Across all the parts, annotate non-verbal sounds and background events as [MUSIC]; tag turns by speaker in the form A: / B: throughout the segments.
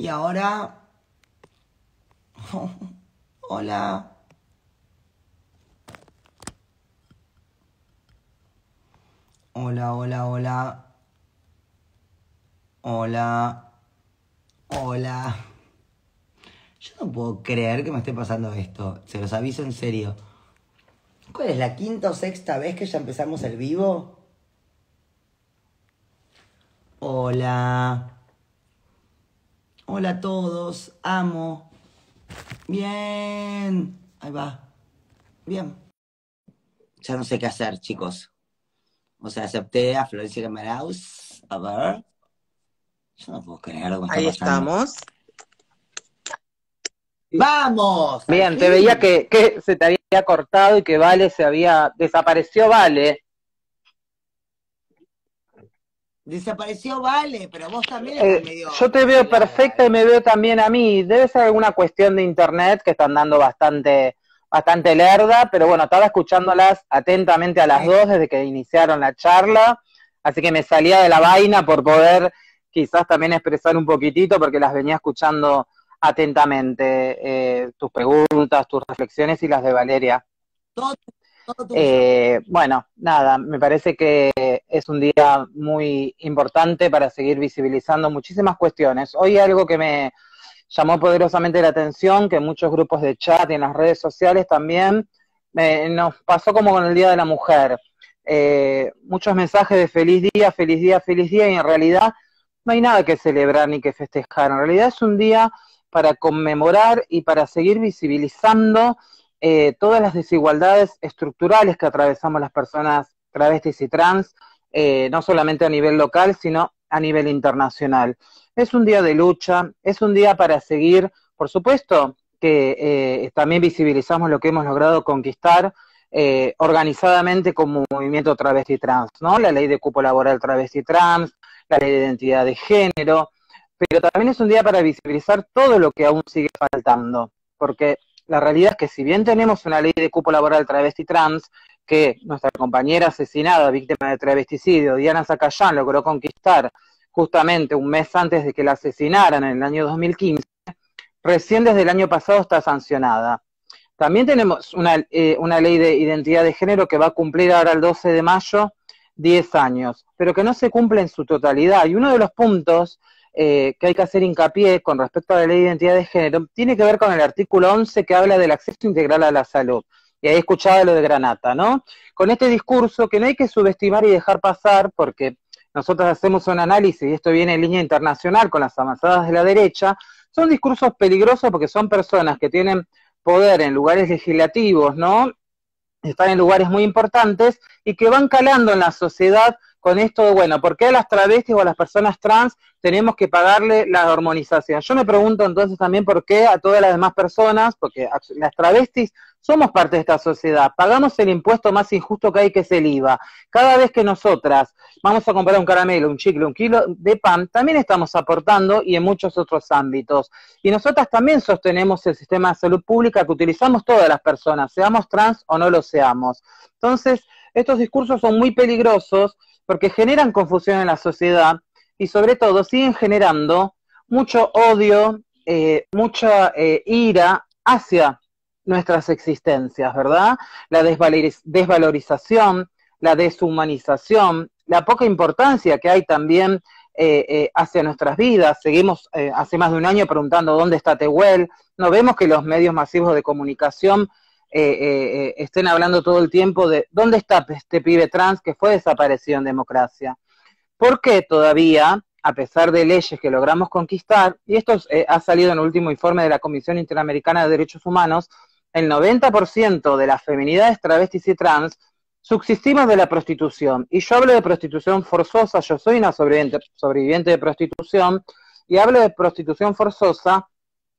A: Y ahora... [LAUGHS] hola. Hola, hola, hola. Hola. Hola. Yo no puedo creer que me esté pasando esto. Se los aviso en serio. ¿Cuál es la quinta o sexta vez que ya empezamos el vivo? Hola. Hola a todos. Amo. Bien. Ahí va. Bien. Ya no sé qué hacer, chicos. O sea, acepté a Florencia Camaraus. A ver. Yo no puedo creer lo que me está
B: Ahí
A: pasando.
B: estamos.
A: ¡Vamos!
C: Bien, te veía que, que se te había cortado y que Vale se había, desapareció Vale.
A: Desapareció Vale, pero vos también
C: Eh,
A: medio...
C: yo te veo perfecta y me veo también a mí. Debe ser alguna cuestión de internet que están dando bastante, bastante lerda, pero bueno, estaba escuchándolas atentamente a las dos desde que iniciaron la charla, así que me salía de la vaina por poder quizás también expresar un poquitito, porque las venía escuchando atentamente, eh, tus preguntas, tus reflexiones y las de Valeria.
A: Todo.
C: Eh, bueno, nada, me parece que es un día muy importante para seguir visibilizando muchísimas cuestiones. Hoy algo que me llamó poderosamente la atención, que en muchos grupos de chat y en las redes sociales también nos pasó como con el Día de la Mujer. Eh, muchos mensajes de feliz día, feliz día, feliz día, y en realidad no hay nada que celebrar ni que festejar. En realidad es un día para conmemorar y para seguir visibilizando eh, todas las desigualdades estructurales que atravesamos las personas travestis y trans, eh, no solamente a nivel local, sino a nivel internacional. Es un día de lucha, es un día para seguir, por supuesto, que eh, también visibilizamos lo que hemos logrado conquistar eh, organizadamente como movimiento travesti trans, ¿no? La ley de cupo laboral travesti trans, la ley de identidad de género, pero también es un día para visibilizar todo lo que aún sigue faltando, porque la realidad es que si bien tenemos una ley de cupo laboral travesti trans, que nuestra compañera asesinada, víctima de travesticidio, Diana Zacayán, logró conquistar justamente un mes antes de que la asesinaran en el año 2015, recién desde el año pasado está sancionada. También tenemos una, eh, una ley de identidad de género que va a cumplir ahora el 12 de mayo 10 años, pero que no se cumple en su totalidad. Y uno de los puntos eh, que hay que hacer hincapié con respecto a la ley de identidad de género tiene que ver con el artículo 11 que habla del acceso integral a la salud. Y ahí escuchaba lo de Granata, ¿no? Con este discurso que no hay que subestimar y dejar pasar porque nosotros hacemos un análisis, y esto viene en línea internacional con las avanzadas de la derecha, son discursos peligrosos porque son personas que tienen poder en lugares legislativos, ¿no? Están en lugares muy importantes y que van calando en la sociedad con esto de, bueno, ¿por qué a las travestis o a las personas trans tenemos que pagarle la hormonización? Yo me pregunto entonces también por qué a todas las demás personas, porque las travestis somos parte de esta sociedad, pagamos el impuesto más injusto que hay, que es el IVA. Cada vez que nosotras vamos a comprar un caramelo, un chicle, un kilo de pan, también estamos aportando y en muchos otros ámbitos. Y nosotras también sostenemos el sistema de salud pública que utilizamos todas las personas, seamos trans o no lo seamos. Entonces, estos discursos son muy peligrosos porque generan confusión en la sociedad y sobre todo siguen generando mucho odio, eh, mucha eh, ira hacia nuestras existencias, ¿verdad? La desvaloriz desvalorización, la deshumanización, la poca importancia que hay también eh, eh, hacia nuestras vidas. Seguimos eh, hace más de un año preguntando dónde está Tehuel. No vemos que los medios masivos de comunicación eh, estén hablando todo el tiempo de dónde está este pibe trans que fue desaparecido en democracia. ¿Por qué todavía, a pesar de leyes que logramos conquistar, y esto ha salido en el último informe de la Comisión Interamericana de Derechos Humanos, el 90% de las feminidades travestis y trans subsistimos de la prostitución. Y yo hablo de prostitución forzosa, yo soy una sobreviviente, sobreviviente de prostitución, y hablo de prostitución forzosa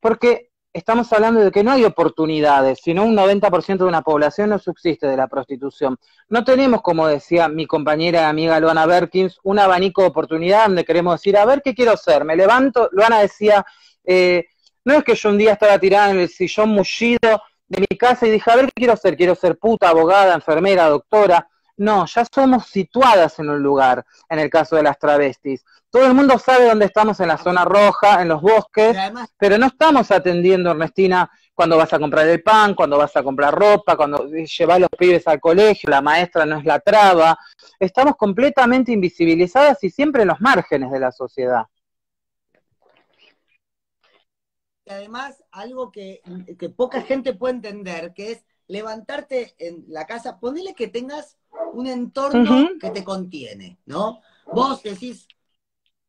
C: porque estamos hablando de que no hay oportunidades, sino un 90% de una población no subsiste de la prostitución. No tenemos, como decía mi compañera y amiga Luana Berkins, un abanico de oportunidad donde queremos decir, a ver qué quiero ser, me levanto, Luana decía, eh, no es que yo un día estaba tirada en el sillón mullido de mi casa y dije, a ver qué quiero ser, quiero ser puta, abogada, enfermera, doctora. No, ya somos situadas en un lugar, en el caso de las travestis. Todo el mundo sabe dónde estamos en la zona roja, en los bosques, pero no estamos atendiendo, Ernestina, cuando vas a comprar el pan, cuando vas a comprar ropa, cuando llevas a los pibes al colegio, la maestra no es la traba. Estamos completamente invisibilizadas y siempre en los márgenes de la sociedad.
A: Y además, algo que, poca gente puede entender, que es levantarte en la casa, ponele que tengas un entorno que te contiene, ¿no? Vos decís,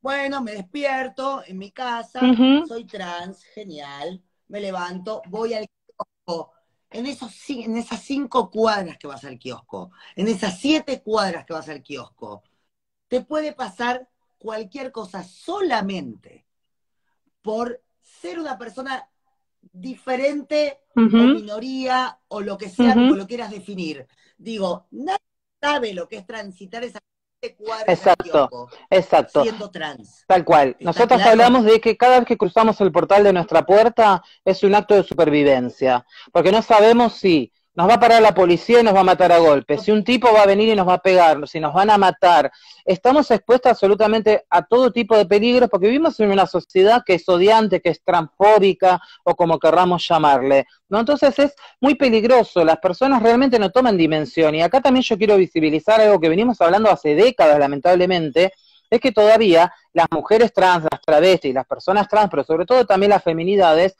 A: bueno, me despierto en mi casa, soy trans, genial, me levanto, voy al kiosco. En, esos, en esas cinco cuadras que vas al kiosco, en esas siete cuadras que vas al kiosco, te puede pasar cualquier cosa solamente por ser una persona diferente o minoría o lo que sea, como lo quieras definir. Digo, nadie sabe lo que es transitar esa
C: Exacto, exacto. Siendo trans. Tal cual. Nosotros hablamos de que cada vez que cruzamos el portal de nuestra puerta es un acto de supervivencia, porque no sabemos si nos va a parar la policía y nos va a matar a golpes, si un tipo va a venir y nos va a pegar, si nos van a matar. Estamos expuestos absolutamente a todo tipo de peligros porque vivimos en una sociedad que es odiante, que es transfóbica o como querramos llamarle. ¿no? Entonces es muy peligroso, las personas realmente no toman dimensión y acá también yo quiero visibilizar algo que venimos hablando hace décadas lamentablemente, es que todavía las mujeres trans, las travestis, las personas trans, pero sobre todo también las feminidades,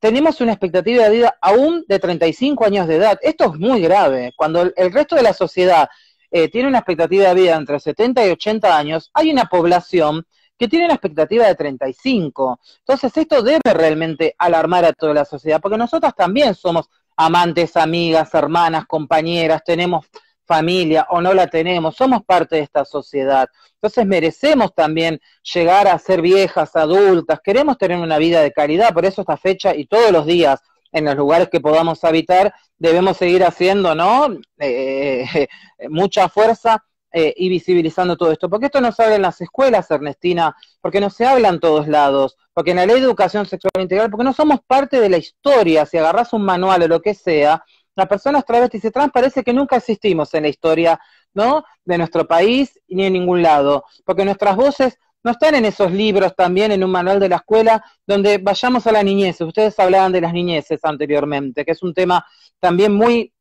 C: tenemos una expectativa de vida aún de 35 años de edad. Esto es muy grave. Cuando el, resto de la sociedad eh, tiene una expectativa de vida entre 70 y 80 años, hay una población que tiene una expectativa de 35. Entonces esto debe realmente alarmar a toda la sociedad, porque nosotras también somos amantes, amigas, hermanas, compañeras, tenemos familia o no la tenemos, somos parte de esta sociedad. Entonces merecemos también llegar a ser viejas, adultas, queremos tener una vida de calidad, por eso esta fecha y todos los días en los lugares que podamos habitar debemos seguir haciendo, ¿no? Eh, [LAUGHS] mucha fuerza eh, y visibilizando todo esto. Porque esto no se habla en las escuelas, Ernestina, porque no se habla en todos lados, porque en la ley de educación sexual integral, porque no somos parte de la historia, si agarras un manual o lo que sea, las personas travestis y trans parece que nunca existimos en la historia, ¿no? De nuestro país ni en ningún lado, porque nuestras voces no están en esos libros también, en un manual de la escuela, donde vayamos a la niñez. Ustedes hablaban de las niñeces anteriormente, que es un tema también muy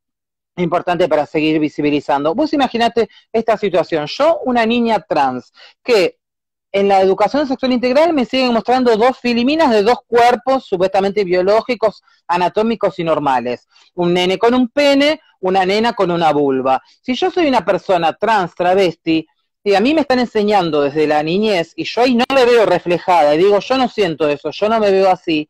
C: importante para seguir visibilizando. Vos imaginate esta situación, yo, una niña trans, que en la educación sexual integral me siguen mostrando dos filiminas de dos cuerpos supuestamente biológicos, anatómicos y normales. Un nene con un pene, una nena con una vulva. Si yo soy una persona trans, travesti, y a mí me están enseñando desde la niñez y yo ahí no me veo reflejada y digo, yo no siento eso, yo no me veo así,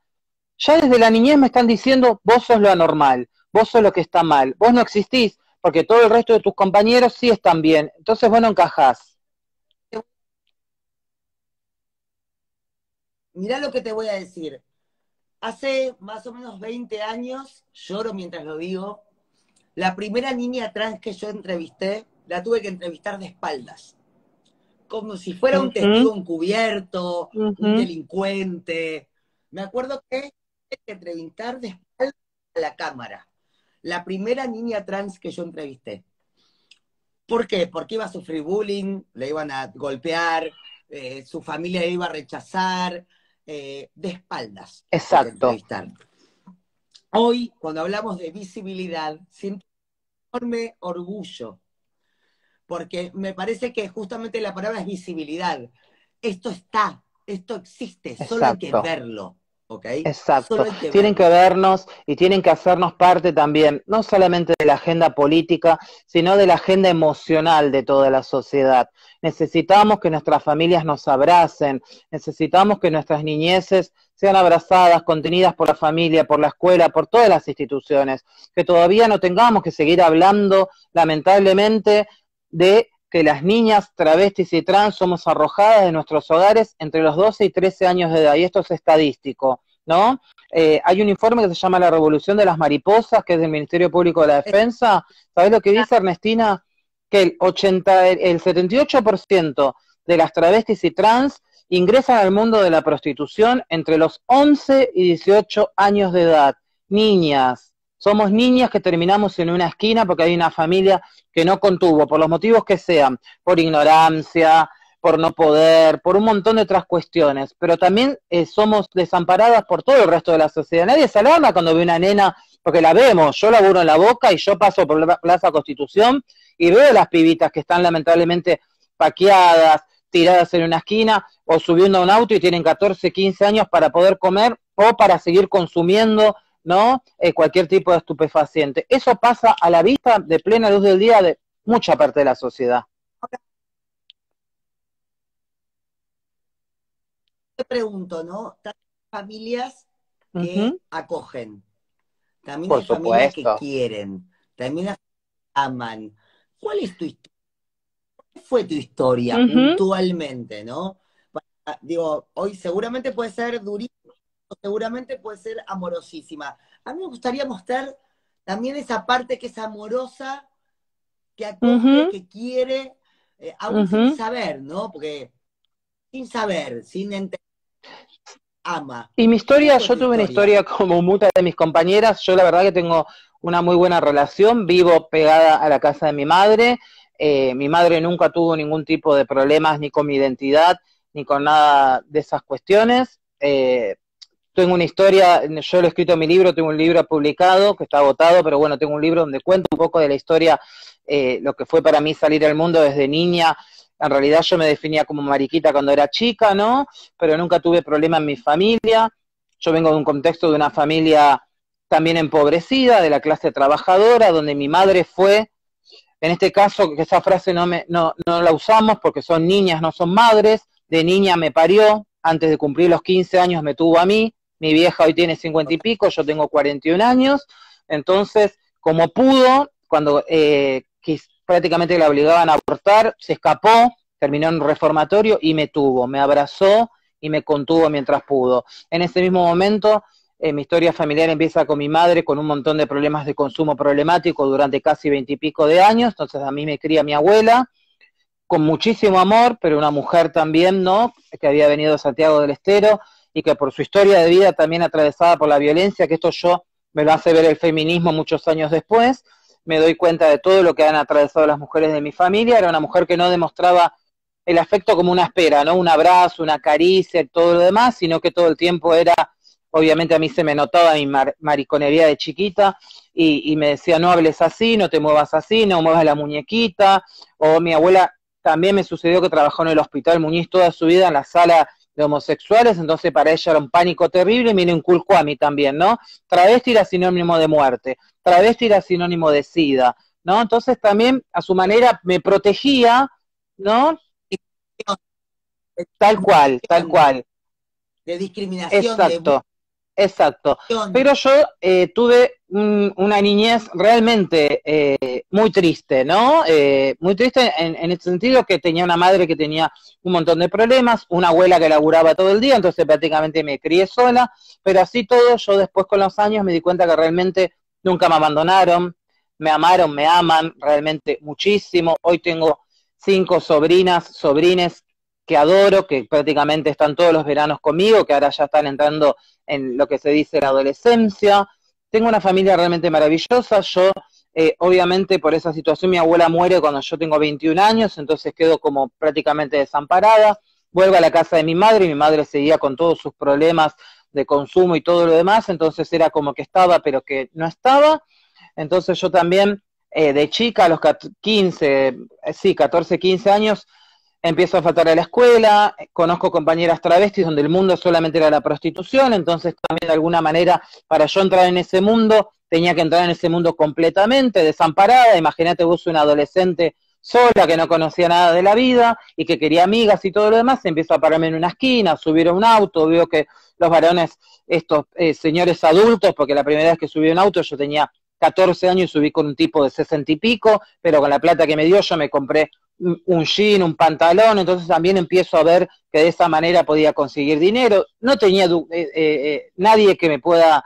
C: ya desde la niñez me están diciendo, vos sos lo anormal, vos sos lo que está mal, vos no existís, porque todo el resto de tus compañeros sí están bien, entonces vos no encajás.
A: Mirá lo que te voy a decir. Hace más o menos 20 años, lloro mientras lo digo, la primera niña trans que yo entrevisté, la tuve que entrevistar de espaldas. Como si fuera un testigo encubierto, un delincuente. Me acuerdo que tuve que entrevistar de espaldas a la cámara. La primera niña trans que yo entrevisté. ¿Por qué? Porque iba a sufrir bullying, le iban a golpear, eh, su familia iba a rechazar, eh, de espaldas.
C: Exacto.
A: Hoy, cuando hablamos de visibilidad, siento un enorme orgullo, porque me parece que justamente la palabra es visibilidad. Esto está, esto existe, solo hay que verlo.
C: Exacto. tienen que vernos y tienen que hacernos parte también, no solamente de la agenda política, sino de la agenda emocional de toda la sociedad. Necesitamos que nuestras familias nos abracen, necesitamos que nuestras niñeces sean abrazadas, contenidas por la familia, por la escuela, por todas las instituciones, que todavía no tengamos que seguir hablando, lamentablemente, de que las niñas travestis y trans somos arrojadas de nuestros hogares entre los 12 y 13 años de edad, y esto es estadístico, ¿no? Eh, hay un informe que se llama La Revolución de las Mariposas, que es del Ministerio Público de la Defensa. ¿Sabes lo que dice Ernestina? Que el, 80, el 78% de las travestis y trans ingresan al mundo de la prostitución entre los 11 y 18 años de edad. Niñas, Somos niñas que terminamos en una esquina porque hay una familia que no contuvo, por los motivos que sean, por ignorancia, por no poder, por un montón de otras cuestiones, pero también eh, somos desamparadas por todo el resto de la sociedad. Nadie se alarma cuando ve una nena, porque la vemos, yo laburo en la boca y yo paso por la Plaza Constitución y veo las pibitas que están lamentablemente paqueadas, tiradas en una esquina o subiendo a un auto y tienen 14, 15 años para poder comer o para seguir consumiendo ¿no? Eh, cualquier tipo de estupefaciente. Eso pasa a la vista de plena luz del día de mucha parte de la sociedad.
A: Te pregunto, ¿no? También hay familias que acogen, también hay familias que quieren, también aman. ¿Cuál es tu historia? ¿Cuál fue tu historia puntualmente, no? Digo, hoy seguramente puede ser durísimo seguramente puede ser amorosísima. A mí me gustaría mostrar también esa parte que es amorosa, que acoge, que quiere, eh, aún sin saber, ¿no? Porque sin saber, sin entender, ama.
C: Y mi historia, yo tuve una historia como muchas de mis compañeras, yo la verdad que tengo una muy buena relación, vivo pegada a la casa de mi madre, eh, mi madre nunca tuvo ningún tipo de problemas ni con mi identidad, ni con nada de esas cuestiones. Eh, tengo una historia, yo lo he escrito en mi libro, tengo un libro publicado que está agotado, pero bueno, tengo un libro donde cuento un poco de la historia, eh, lo que fue para mí salir al mundo desde niña. En realidad yo me definía como mariquita cuando era chica, ¿no? Pero nunca tuve problema en mi familia. Yo vengo de un contexto de una familia también empobrecida, de la clase trabajadora, donde mi madre fue, en este caso, que esa frase no, me, no, no la usamos porque son niñas, no son madres, de niña me parió, antes de cumplir los 15 años me tuvo a mí, mi vieja hoy tiene cincuenta y pico, yo tengo 41 años, entonces, como pudo, cuando eh, prácticamente la obligaban a abortar, se escapó, terminó en un reformatorio y me tuvo, me abrazó y me contuvo mientras pudo. En ese mismo momento, eh, mi historia familiar empieza con mi madre con un montón de problemas de consumo problemático durante casi veintipico de años, entonces a mí me cría mi abuela, con muchísimo amor, pero una mujer también, ¿no? Que había venido de Santiago del Estero, y que por su historia de vida también atravesada por la violencia, que esto yo me lo hace ver el feminismo muchos años después, me doy cuenta de todo lo que han atravesado las mujeres de mi familia, era una mujer que no demostraba el afecto como una espera, ¿no? Un abrazo, una caricia, todo lo demás, sino que todo el tiempo era, obviamente a mí se me notaba mi mariconería de chiquita, y, y, me decía, no hables así, no te muevas así, no muevas la muñequita, o mi abuela también me sucedió que trabajó en el hospital Muñiz toda su vida en la sala de homosexuales, entonces para ella era un pánico terrible y me lo inculcó a mí también, ¿no? Travesti era sinónimo de muerte, travesti era sinónimo de sida, ¿no? Entonces también a su manera me protegía, ¿no? Tal cual, tal cual.
A: De discriminación.
C: Exacto. Exacto. Pero yo eh, tuve una niñez realmente eh, muy triste, ¿no? Eh, muy triste en, en el sentido que tenía una madre que tenía un montón de problemas, una abuela que laburaba todo el día, entonces prácticamente me crié sola, pero así todo, yo después con los años me di cuenta que realmente nunca me abandonaron, me amaron, me aman realmente muchísimo. Hoy tengo cinco sobrinas, sobrines que adoro, que prácticamente están todos los veranos conmigo, que ahora ya están entrando en lo que se dice la adolescencia. Tengo una familia realmente maravillosa. Yo, eh, obviamente, por esa situación, mi abuela muere cuando yo tengo 21 años, entonces quedo como prácticamente desamparada. Vuelvo a la casa de mi madre y mi madre seguía con todos sus problemas de consumo y todo lo demás, entonces era como que estaba, pero que no estaba. Entonces yo también, eh, de chica, a los 15, eh, sí, 14, 15 años, empiezo a faltar a la escuela, conozco compañeras travestis donde el mundo solamente era la prostitución, entonces también de alguna manera para yo entrar en ese mundo tenía que entrar en ese mundo completamente desamparada, imagínate vos una adolescente sola que no conocía nada de la vida y que quería amigas y todo lo demás, empiezo a pararme en una esquina, subir a un auto, veo que los varones, estos eh, señores adultos, porque la primera vez que subí a un auto yo tenía 14 años y subí con un tipo de 60 y pico, pero con la plata que me dio yo me compré un jean, un pantalón, entonces también empiezo a ver que de esa manera podía conseguir dinero. No tenía eh, eh, eh, nadie que me pueda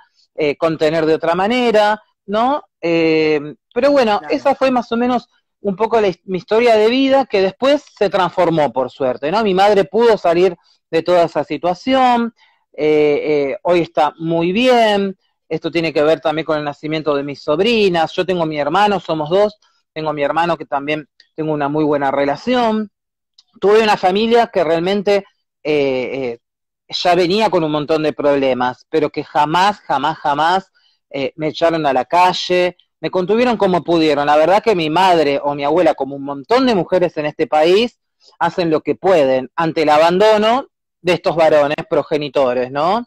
C: contener de otra manera, ¿no? pero bueno, esa fue más o menos un poco mi historia de vida que después se transformó, por suerte, ¿no? Mi madre pudo salir de toda esa situación, hoy está muy bien, esto tiene que ver también con el nacimiento de mis sobrinas, yo tengo mi hermano, somos dos, tengo a mi hermano que también tengo una muy buena relación, tuve una familia que realmente eh, eh, ya venía con un montón de problemas, pero que jamás, jamás, jamás eh, me echaron a la calle, me contuvieron como pudieron. La verdad que mi madre o mi abuela, como un montón de mujeres en este país, hacen lo que pueden ante el abandono de estos varones progenitores, ¿no?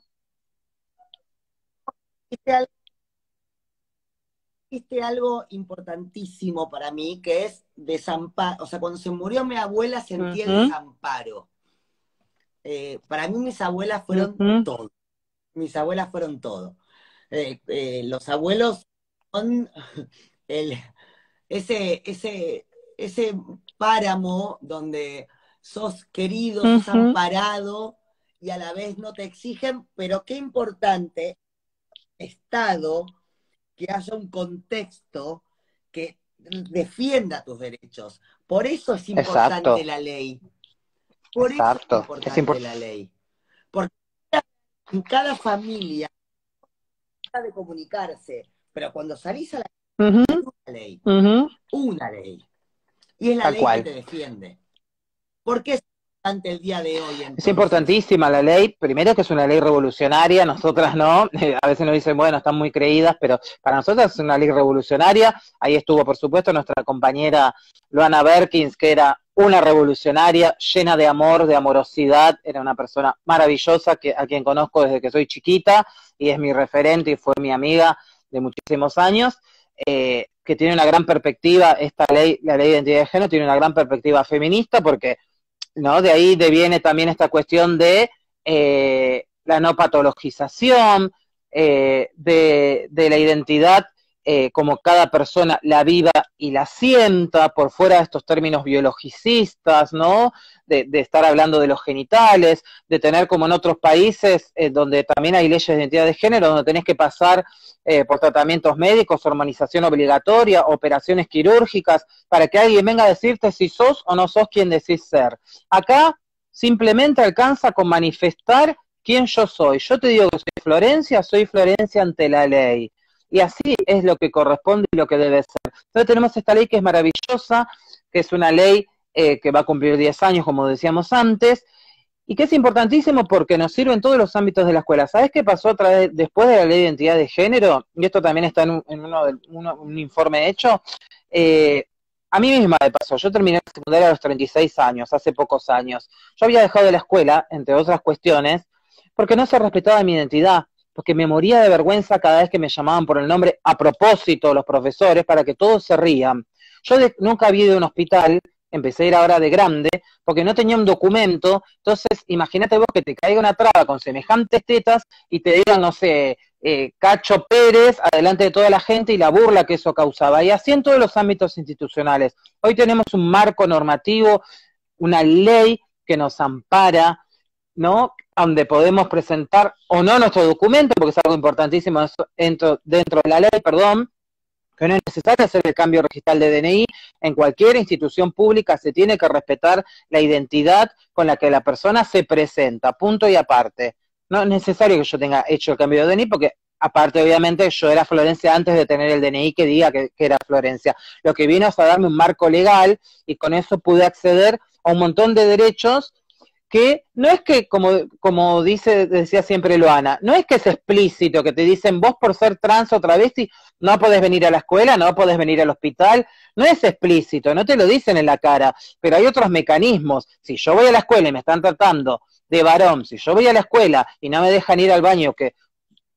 A: Hiciste algo importantísimo para mí, que es desamparo. O sea, cuando se murió mi abuela sentí el desamparo. Eh, para mí mis abuelas fueron todo. Mis abuelas fueron todo. Eh, eh, los abuelos son [LAUGHS] el, ese, ese, ese páramo donde sos querido, sos amparado y a la vez no te exigen, pero qué importante Estado que haya un contexto que defienda tus derechos. Por eso es importante la ley. Por eso es importante la ley. Porque en cada familia de comunicarse, pero cuando salís a la una ley, una ley. Y es la ley que te defiende. ¿Por qué es importante el día de hoy?
C: Es importantísima la ley, primero que es una ley revolucionaria, [LAUGHS] nosotras no, a veces nos dicen, bueno, están muy creídas, pero para nosotras es una ley revolucionaria. Ahí estuvo, por supuesto, nuestra compañera Luana Berkins, que era una revolucionaria llena de amor, de amorosidad, era una persona maravillosa que, a quien conozco desde que soy chiquita y es mi referente y fue mi amiga de muchísimos años, eh, que tiene una gran perspectiva, esta ley, la ley de identidad de género tiene una gran perspectiva feminista porque ¿no? de ahí deviene también esta cuestión de eh, la no patologización, eh, de, de la identidad eh, como cada persona la viva y la sienta, por fuera de estos términos biologicistas, ¿no? De, estar hablando de los genitales, de tener como en otros países eh, donde también hay leyes de identidad de género, donde tenés que pasar eh, por tratamientos médicos, hormonización obligatoria, operaciones quirúrgicas, para que alguien venga a decirte si sos o no sos quien decís ser. Acá simplemente alcanza con manifestar quién yo soy. Yo te digo que soy Florencia, soy Florencia ante la ley y así es lo que corresponde y lo que debe ser. Entonces tenemos esta ley que es maravillosa, que es una ley eh, que va a cumplir 10 años, como decíamos antes, y que es importantísimo porque nos sirve en todos los ámbitos de la escuela. ¿Sabes qué pasó otra vez después de la ley de identidad de género? Y esto también está en un, en uno, un informe hecho. Eh, a mí misma me pasó, yo terminé la secundaria a los 36 años, hace pocos años. Yo había dejado de la escuela, entre otras cuestiones, porque no se respetaba mi identidad porque me moría de vergüenza cada vez que me llamaban por el nombre a propósito los profesores para que todos se rían. Yo nunca había ido a un hospital, empecé a ir ahora de grande, porque no tenía un documento, entonces imagínate vos que te caiga una traba con semejantes tetas y te digan, no sé, eh, Cacho Pérez, adelante de toda la gente y la burla que eso causaba. Y así en todos los ámbitos institucionales. Hoy tenemos un marco normativo, una ley que nos ampara, ¿no? Donde podemos presentar o no nuestro documento, porque es algo importantísimo dentro, dentro de la ley, perdón, que no es necesario hacer el cambio registral de DNI. En cualquier institución pública se tiene que respetar la identidad con la que la persona se presenta, punto y aparte. No es necesario que yo tenga hecho el cambio de DNI, porque aparte obviamente yo era Florencia antes de tener el DNI que diga que, que era Florencia. Lo que vino es a darme un marco legal y con eso pude acceder a un montón de derechos que no es que, como, como dice, decía siempre Loana, no es que es explícito, que te dicen vos por ser trans o travesti no podés venir a la escuela, no podés venir al hospital, no es explícito, no te lo dicen en la cara, pero hay otros mecanismos. Si yo voy a la escuela y me están tratando de varón, si yo voy a la escuela y no me dejan ir al baño, que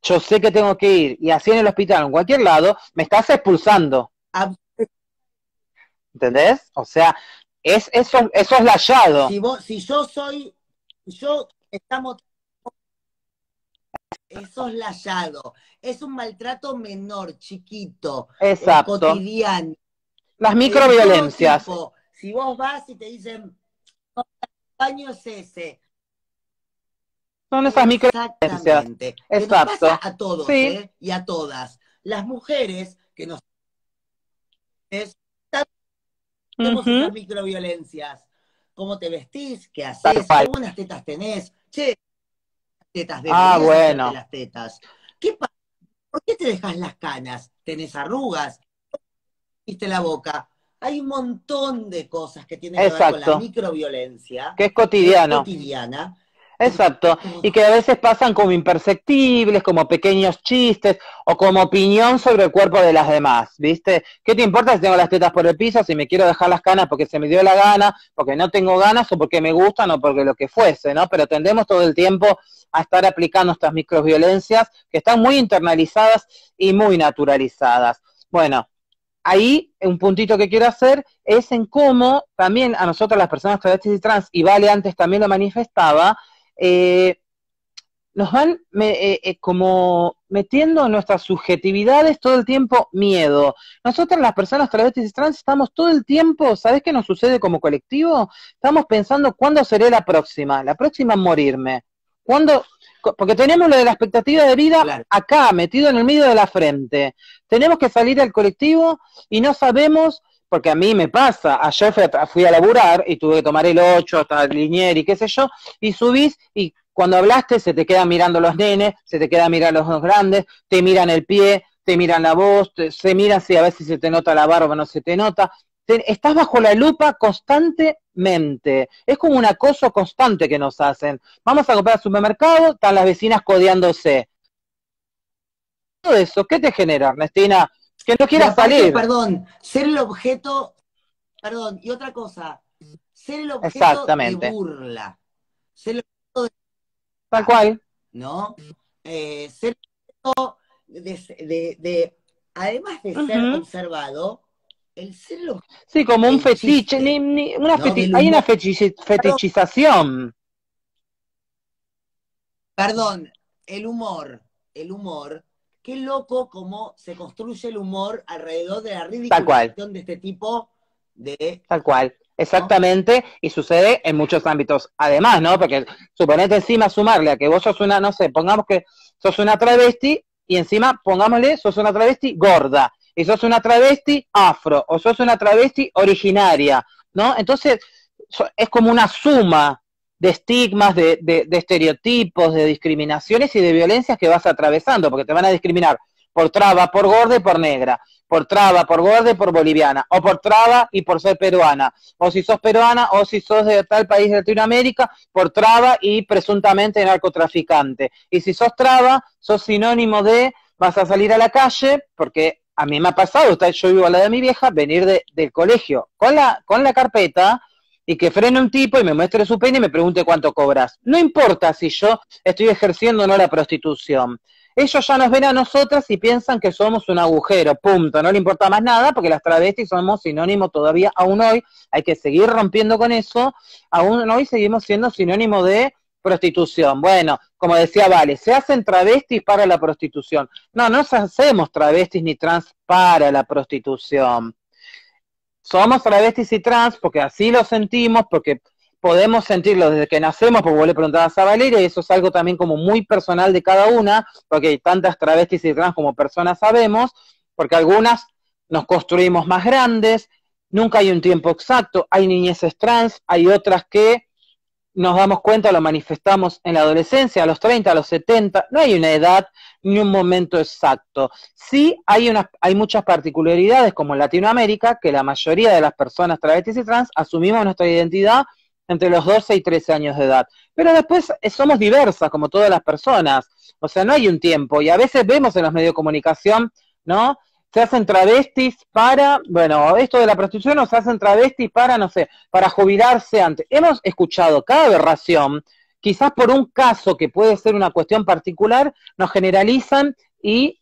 C: yo sé que tengo que ir, y así en el hospital en cualquier lado, me estás expulsando. ¿Entendés? O sea, es, eso, eso es lallado.
A: Si, si yo soy, yo estamos eso es lallado. Es un maltrato menor, chiquito,
C: eh, Exacto.
A: cotidiano.
C: Las microviolencias.
A: Si vos vas y te dicen, el baño es ese.
C: Son esas microviolencias.
A: Exacto. Pasa a todos ¿eh? y a todas. Las mujeres que nos esas microviolencias. ¿Cómo te vestís? ¿Qué haces? ¿Algunas tetas tenés? Che, tetas de
C: ah, bueno.
A: las tetas. ¿Qué pasa? ¿Por qué te dejas las canas? ¿Tenés arrugas? ¿Viste la boca? Hay un montón de cosas que tienen que ver con la microviolencia.
C: Que es cotidiano.
A: Que es cotidiana
C: Exacto, y que a veces pasan como imperceptibles, como pequeños chistes o como opinión sobre el cuerpo de las demás, ¿viste? ¿Qué te importa si tengo las tetas por el piso, si me quiero dejar las canas porque se me dio la gana, porque no tengo ganas o porque me gustan o porque lo que fuese, ¿no? Pero tendemos todo el tiempo a estar aplicando estas microviolencias que están muy internalizadas y muy naturalizadas. Bueno, ahí un puntito que quiero hacer es en cómo también a nosotros las personas travestis y trans, y Vale antes también lo manifestaba, eh, nos van eh, eh, como metiendo en nuestras subjetividades todo el tiempo miedo. Nosotros las personas travestis y trans estamos todo el tiempo, ¿sabes qué nos sucede como colectivo? Estamos pensando cuándo seré la próxima, la próxima morirme. ¿Cuándo? Porque tenemos lo de la expectativa de vida acá, metido en el medio de la frente. Tenemos que salir al colectivo y no sabemos porque a mí me pasa, ayer fui a, laburar y tuve que tomar el 8 hasta el y qué sé yo, y subís y cuando hablaste se te quedan mirando los nenes, se te quedan mirando los grandes, te miran el pie, te miran la voz, se miran si a veces se te nota la barba o no se te nota. estás bajo la lupa constantemente. Es como un acoso constante que nos hacen. Vamos a comprar al supermercado, están las vecinas codeándose. Todo eso, ¿qué te genera, Ernestina? Que no quieras salir.
A: Perdón, ser el objeto, perdón, y otra cosa, ser el objeto de burla. Ser el objeto de...
C: Tal cual.
A: ¿No? Eh, ser el objeto de, además de ser observado, el ser
C: Sí, como un fetiche, una hay una fetichización.
A: Perdón, el humor, el humor qué loco cómo se construye el humor alrededor de la ridiculización de este tipo de...
C: Tal cual. Exactamente, y sucede en muchos ámbitos. Además, ¿no? Porque suponete encima sumarle a que vos sos una, no sé, pongamos que sos una travesti y encima pongámosle, sos una travesti gorda, y sos una travesti afro, o sos una travesti originaria, ¿no? Entonces, es como una suma de estigmas, de, de, estereotipos, de discriminaciones y de violencias que vas atravesando, porque te van a discriminar por traba, por gorda y por negra, por traba, por gorda y por boliviana, o por traba y por ser peruana, o si sos peruana, o si sos de tal país de Latinoamérica, por traba y presuntamente narcotraficante. Y si sos traba, sos sinónimo de vas a salir a la calle, porque a mí me ha pasado, yo vivo a la de mi vieja, venir de, del colegio con la, con la carpeta, y que frene un tipo y me muestre su pene y me pregunte cuánto cobras. No importa si yo estoy ejerciendo o no la prostitución. Ellos ya nos ven a nosotras y piensan que somos un agujero, punto. No le importa más nada porque las travestis somos sinónimo todavía, aún hoy, hay que seguir rompiendo con eso, aún hoy seguimos siendo sinónimo de prostitución. Bueno, como decía Vale, se hacen travestis para la prostitución. No, no hacemos travestis ni trans para la prostitución somos travestis y trans porque así lo sentimos, porque podemos sentirlo desde que nacemos, porque vos le preguntabas a Valeria, y eso es algo también como muy personal de cada una, porque hay tantas travestis y trans como personas sabemos, porque algunas nos construimos más grandes, nunca hay un tiempo exacto, hay niñeces trans, hay otras que nos damos cuenta, lo manifestamos en la adolescencia, a los 30, a los 70, no hay una edad ni un momento exacto. Sí hay, una, hay muchas particularidades, como en Latinoamérica, que la mayoría de las personas travestis y trans asumimos nuestra identidad entre los 12 y 13 años de edad. Pero después eh, somos diversas, como todas las personas. O sea, no hay un tiempo. Y a veces vemos en los medios de comunicación, ¿no? Se hacen travestis para, bueno, esto de la prostitución o se hacen travestis para, no sé, para jubilarse antes. Hemos escuchado cada aberración, quizás por un caso que puede ser una cuestión particular, nos generalizan y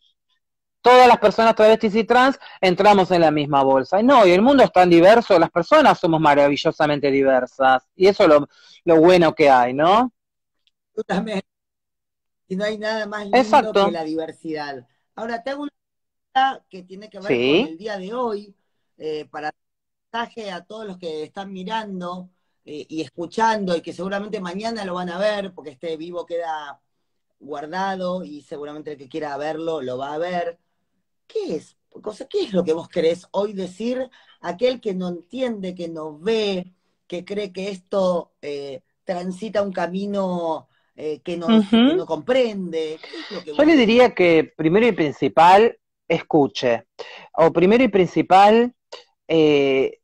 C: todas las personas travestis y trans entramos en la misma bolsa. Y no, y el mundo es tan diverso, las personas somos maravillosamente diversas. Y eso es lo, bueno que hay, ¿no?
A: Y no hay nada más lindo que la diversidad. Ahora, te hago una que tiene que ver con el día de hoy, eh, para mensaje a todos los que están mirando eh, y escuchando y que seguramente mañana lo van a ver, porque este vivo queda guardado y seguramente el que quiera verlo lo va a ver. ¿Qué es? ¿Qué es lo que vos querés hoy decir? Aquel que no entiende, que no ve, que cree que esto eh, transita un camino eh, que, no, no comprende?
C: Yo le diría que primero y principal, escuche. O primero y principal, eh,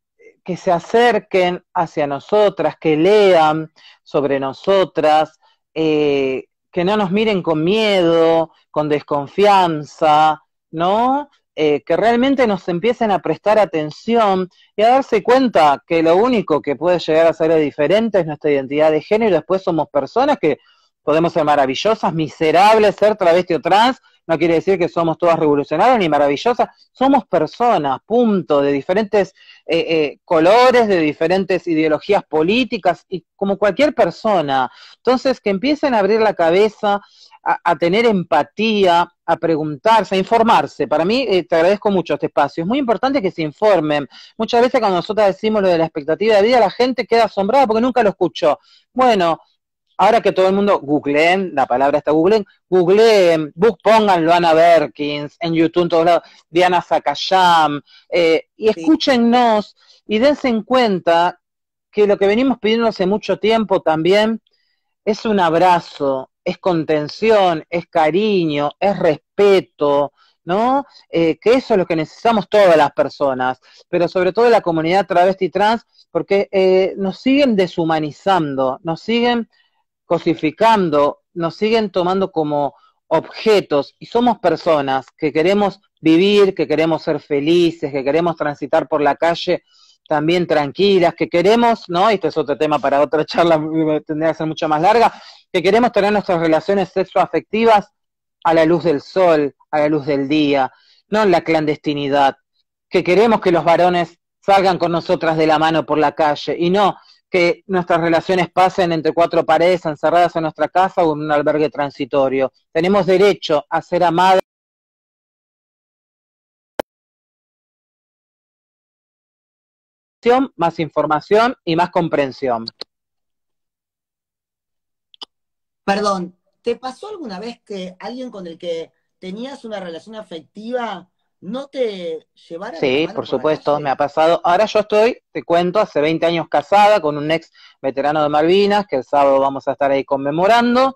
C: que se acerquen hacia nosotras, que lean sobre nosotras, eh, que no nos miren con miedo, con desconfianza, ¿no? Eh, que realmente nos empiecen a prestar atención y a darse cuenta que lo único que puede llegar a ser diferente es nuestra identidad de género y después somos personas que podemos ser maravillosas, miserables, ser travesti o trans, no quiere decir que somos todas revolucionarias ni maravillosas, somos personas, punto, de diferentes eh, eh, colores, de diferentes ideologías políticas, y como cualquier persona. Entonces, que empiecen a abrir la cabeza, a, tener empatía, a preguntarse, a informarse. Para mí, eh, te agradezco mucho este espacio. Es muy importante que se informen. Muchas veces cuando nosotros decimos lo de la expectativa de vida, la gente queda asombrada porque nunca lo escuchó. Bueno, ahora que todo el mundo googleen, la palabra está googleen, googleen, book, pongan Luana Berkins en YouTube en todos lados, Diana Zakayam, eh, y escúchennos y dense en cuenta que lo que venimos pidiendo hace mucho tiempo también es un abrazo, es contención, es cariño, es respeto, ¿no? Eh, que eso es lo que necesitamos todas las personas, pero sobre todo la comunidad travesti trans, porque eh, nos siguen deshumanizando, nos siguen cosificando, nos siguen tomando como objetos y somos personas que queremos vivir, que queremos ser felices, que queremos transitar por la calle también tranquilas, que queremos, ¿no? Esto es otro tema para otra charla, tendría que ser mucho más larga, que queremos tener nuestras relaciones sexoafectivas a la luz del sol, a la luz del día, no en la clandestinidad, que queremos que los varones salgan con nosotras de la mano por la calle y no que nuestras relaciones pasen entre cuatro paredes encerradas en nuestra casa o en un albergue transitorio. Tenemos derecho a ser amadas. más información y más comprensión.
A: Perdón, ¿te pasó alguna vez que alguien con el que tenías una relación afectiva no te llevara
C: Sí, por supuesto, me ha pasado. Ahora yo estoy, te cuento, hace 20 años casada con un ex veterano de Malvinas, que el sábado vamos a estar ahí conmemorando.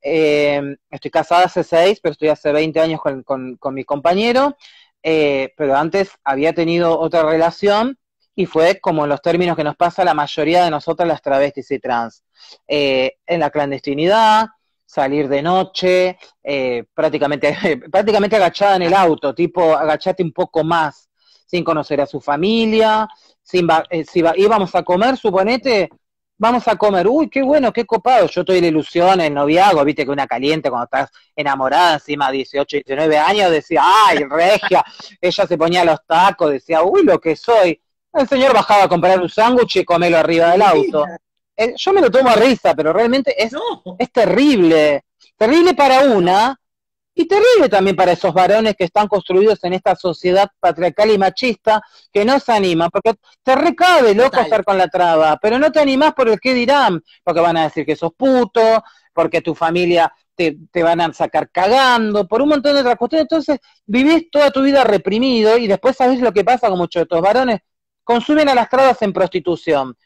C: Eh, estoy casada hace 6, pero estoy hace 20 años con, mi compañero. Eh, pero antes había tenido otra relación y fue como en los términos que nos pasa la mayoría de nosotras las travestis y trans. Eh, en la clandestinidad, salir de noche, eh, prácticamente, [LAUGHS] prácticamente agachada en el auto, tipo agachate un poco más, sin conocer a su familia, sin eh, si íbamos a comer, suponete, vamos a comer, uy, qué bueno, qué copado, yo estoy la ilusión, el noviazgo, viste que una caliente cuando estás enamorada, encima de 18, 19 años, decía, ay, regia, ella se ponía los tacos, decía, uy, lo que soy. El señor bajaba a comprar un sándwich y comerlo arriba del auto. Eh, yo me lo tomo a risa, pero realmente es, es terrible. Terrible para una y terrible también para esos varones que están construidos en esta sociedad patriarcal y machista que no se animan, porque te recabe, loco, estar con la traba, pero no te animás por el qué dirán, porque van a decir que sos puto, porque tu familia te, te, van a sacar cagando, por un montón de otras cuestiones. Entonces, vivís toda tu vida reprimido y después sabés lo que pasa con muchos de estos varones. Consumen a las trabas en prostitución,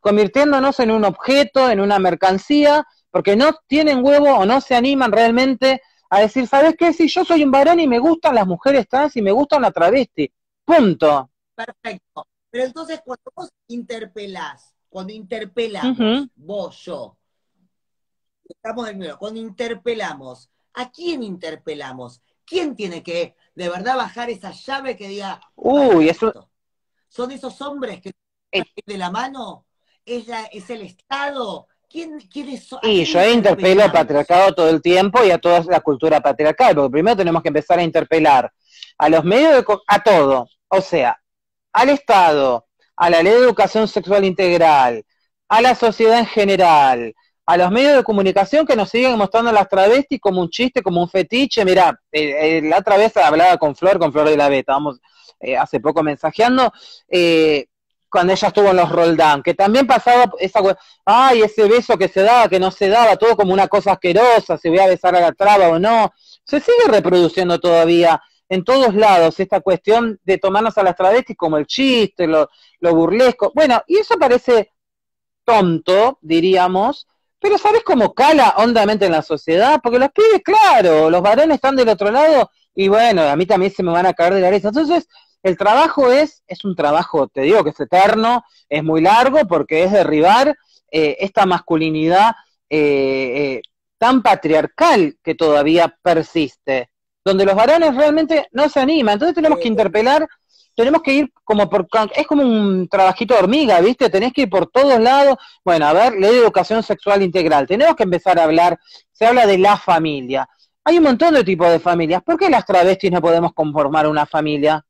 C: convirtiéndonos en un objeto, en una mercancía, porque no tienen huevo o no se animan realmente a decir, ¿sabes qué? Si yo soy un varón y me gustan las mujeres trans y me gustan la travesti. Punto.
A: Perfecto. Pero entonces cuando vos interpelás, cuando interpelamos, vos, yo, estamos en medio, cuando interpelamos, ¿a quién interpelamos? ¿Quién tiene que de verdad bajar esa llave que diga,
C: uy, eso...
A: ¿Son esos hombres que eh. de la mano? ¿Es, el Estado? ¿Quién, quiénes son?
C: Y yo interpelo al patriarcado todo el tiempo y a toda la cultura patriarcal, porque primero tenemos que empezar a interpelar a los medios, de, a todo, o sea, al Estado, a la ley de educación sexual integral, a la sociedad en general, a los medios de comunicación que nos siguen mostrando las travestis como un chiste, como un fetiche. Mira, eh, eh, la otra vez hablaba con Flor, con Flor de la Beta, vamos eh, hace poco mensajeando, eh, cuando ella estuvo en los Roldán, que también pasaba esa, ay, ese beso que se daba, que no se daba, todo como una cosa asquerosa, si voy a besar a la traba o no. Se sigue reproduciendo todavía en todos lados esta cuestión de tomarnos a las travestis como el chiste, lo, lo burlesco. Bueno, y eso parece tonto, diríamos, Pero ¿sabes cómo cala hondamente en la sociedad? Porque los pibes, claro, los varones están del otro lado y bueno, a mí también se me van a caer de la risa. Entonces, el trabajo es, es un trabajo, te digo que es eterno, es muy largo porque es derribar eh, esta masculinidad eh, eh, tan patriarcal que todavía persiste, donde los varones realmente no se animan. Entonces tenemos que interpelar, tenemos que ir como por, es como un trabajito de hormiga, ¿viste? Tenés que ir por todos lados. Bueno, a ver, ley de educación sexual integral. Tenemos que empezar a hablar, se habla de la familia. Hay un montón de tipos de familias. ¿Por qué las travestis no podemos conformar una familia?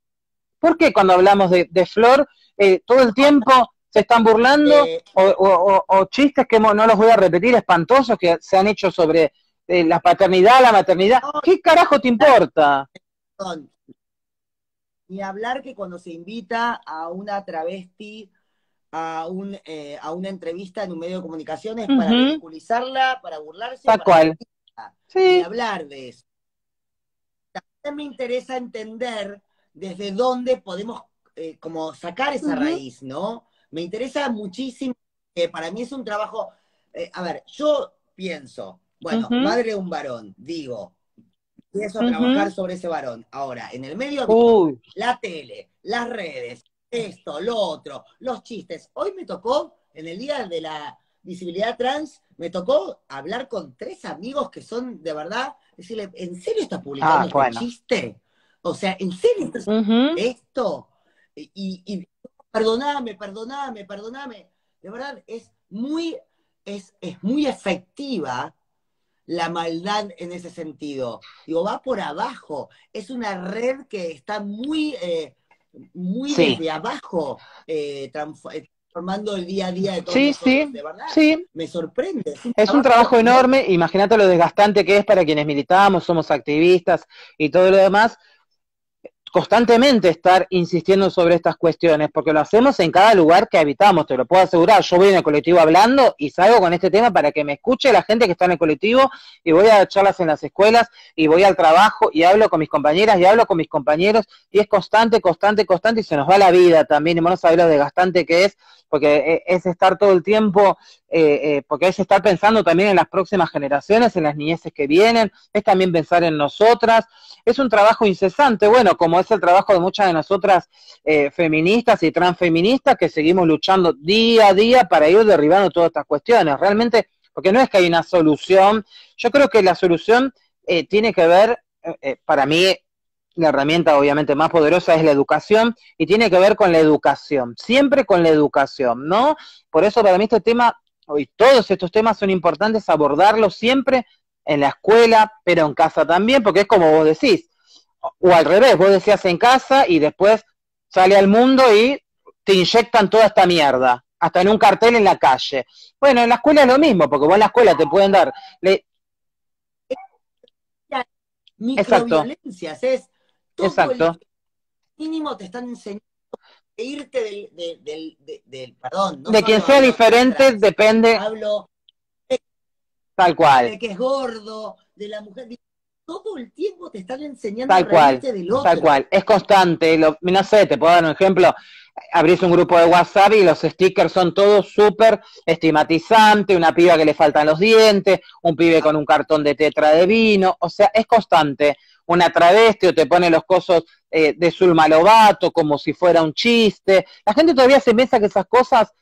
C: ¿Por qué cuando hablamos de, Flor eh, todo el tiempo se están burlando eh, o, chistes que no los voy a repetir, espantosos que se han hecho sobre eh, la paternidad, la maternidad? ¿Qué carajo te importa?
A: Ni hablar que cuando se invita a una travesti a, un, a una entrevista en un medio de comunicación es para ridiculizarla, para burlarse.
C: Tal cual.
A: Ni hablar de eso. También me interesa entender desde dónde podemos eh, como sacar esa raíz, ¿no? Me interesa muchísimo, que para mí es un trabajo, eh, a ver, yo pienso, bueno, madre de un varón, digo, empiezo a trabajar sobre ese varón. Ahora, en el medio, la tele, las redes, esto, lo otro, los chistes. Hoy me tocó, en el día de la visibilidad trans, me tocó hablar con tres amigos que son de verdad, decirle, ¿en serio estás publicando ah, este chiste? O sea, ¿en serio esto? Y, y, perdoname, perdoname, perdoname. De verdad, es muy, es, es muy efectiva la maldad en ese sentido. Digo, va por abajo. Es una red que está muy, eh, muy desde abajo eh, eh, transformando el día a día de todos
C: sí, Sí,
A: de verdad.
C: Sí.
A: Me sorprende.
C: Es un, trabajo enorme. Imagínate lo desgastante que es para quienes militamos, somos activistas y todo lo demás constantemente estar insistiendo sobre estas cuestiones, porque lo hacemos en cada lugar que habitamos, te lo puedo asegurar. Yo voy en el colectivo hablando y salgo con este tema para que me escuche la gente que está en el colectivo y voy a charlas en las escuelas y voy al trabajo y hablo con mis compañeras y hablo con mis compañeros y es constante, constante, constante y se nos va la vida también y a ver lo desgastante que es, porque eh, es estar todo el tiempo, eh, eh, porque es estar pensando también en las próximas generaciones, en las niñeces que vienen, es también pensar en nosotras, es un trabajo incesante, bueno, como es el trabajo de muchas de nosotras eh, feministas y transfeministas que seguimos luchando día a día para ir derribando todas estas cuestiones. Realmente, porque no es que hay una solución, yo creo que la solución eh, tiene que ver, eh, para mí, la herramienta obviamente más poderosa es la educación y tiene que ver con la educación, siempre con la educación, ¿no? Por eso para mí este tema, y todos estos temas son importantes abordarlos siempre en la escuela, pero en casa también, porque es como vos decís, o al revés, vos decías en casa y después sale al mundo y te inyectan toda esta mierda, hasta en un cartel en la calle. Bueno, en la escuela es lo mismo, porque vos en la escuela te pueden dar... Le...
A: Microviolencias, es todo Exacto. mínimo te están enseñando irte del, del, del, perdón.
C: de quien sea diferente depende...
A: Hablo
C: Tal cual.
A: De que es gordo, de la mujer todo el tiempo te están enseñando
C: tal cual, del otro. Tal cual, es constante. Lo, no sé, te puedo dar un ejemplo. Abrís un grupo de WhatsApp y los stickers son todos súper estigmatizantes, una piba que le faltan los dientes, un pibe con un cartón de tetra de vino, o sea, es constante. Una travesti o te pone los cosos eh, de Zulma Lobato como si fuera un chiste. La gente todavía se piensa que esas cosas